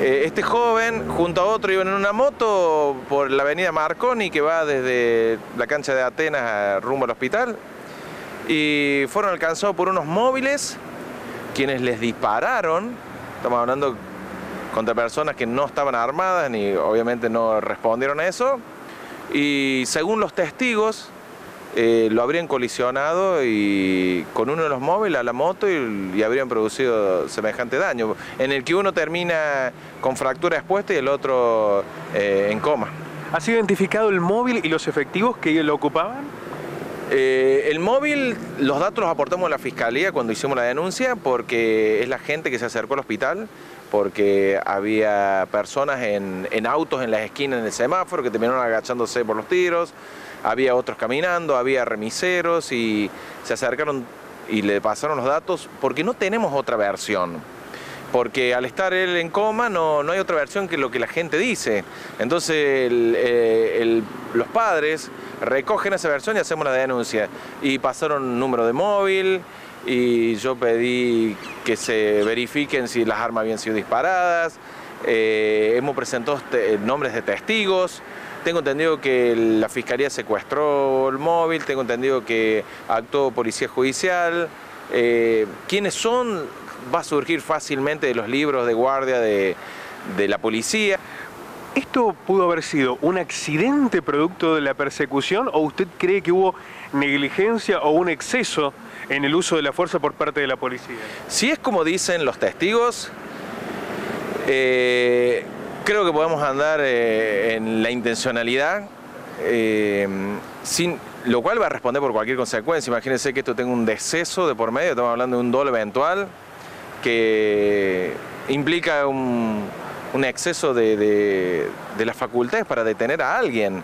Eh, este joven junto a otro iban en una moto por la avenida Marconi que va desde la cancha de Atenas rumbo al hospital y fueron alcanzados por unos móviles quienes les dispararon, estamos hablando contra personas que no estaban armadas ni obviamente no respondieron a eso. Y según los testigos eh, lo habrían colisionado y con uno de los móviles a la moto y, habrían producido semejante daño, en el que uno termina con fractura expuesta y el otro eh, en coma. ¿Has identificado el móvil y los efectivos que lo ocupaban? Eh, el móvil, los datos los aportamos a la Fiscalía cuando hicimos la denuncia porque es la gente que se acercó al hospital porque había personas en, en autos en las esquinas del semáforo que terminaron agachándose por los tiros, había otros caminando, había remiseros y se acercaron y le pasaron los datos porque no tenemos otra versión. Porque al estar él en coma no, no hay otra versión que lo que la gente dice. Entonces eh, los padres recogen esa versión y hacemos la denuncia. Y pasaron número de móvil y yo pedí que se verifiquen si las armas habían sido disparadas. Eh, hemos presentado nombres de testigos. Tengo entendido que la Fiscalía secuestró el móvil, tengo entendido que actuó Policía Judicial. Eh, ¿Quiénes son? Va a surgir fácilmente de los libros de guardia de, de la policía. ¿Esto pudo haber sido un accidente producto de la persecución o usted cree que hubo negligencia o un exceso en el uso de la fuerza por parte de la policía? Si es como dicen los testigos, eh, creo que podemos andar eh, en la intencionalidad, eh, sin, lo cual va a responder por cualquier consecuencia. Imagínense que esto tenga un deceso de por medio, estamos hablando de un dolo eventual que implica un, exceso de, de las facultades para detener a alguien.